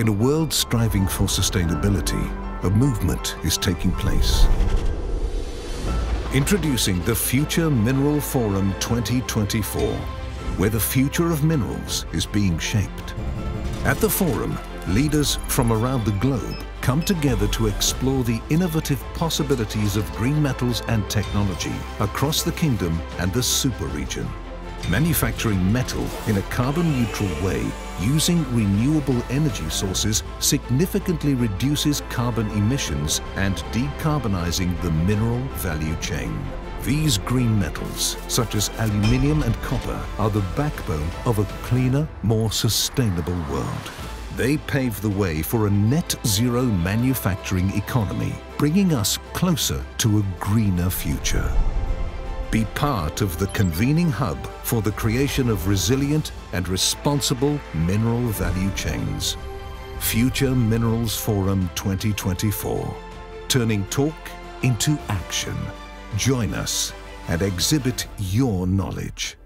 In a world striving for sustainability, a movement is taking place. Introducing the Future Mineral Forum 2024, where the future of minerals is being shaped. At the forum, leaders from around the globe come together to explore the innovative possibilities of green metals and technology across the kingdom and the super region. Manufacturing metal in a carbon-neutral way using renewable energy sources significantly reduces carbon emissions and decarbonizing the mineral value chain. These green metals, such as aluminium and copper, are the backbone of a cleaner, more sustainable world. They pave the way for a net zero manufacturing economy, bringing us closer to a greener future. Be part of the convening hub for the creation of resilient and responsible mineral value chains. Future Minerals Forum 2024. Turning talk into action. Join us and exhibit your knowledge.